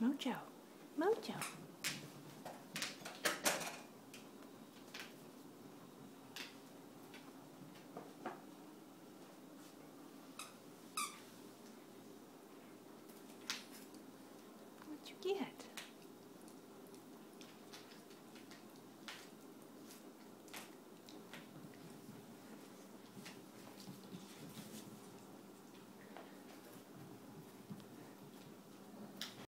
Mojo. Mojo.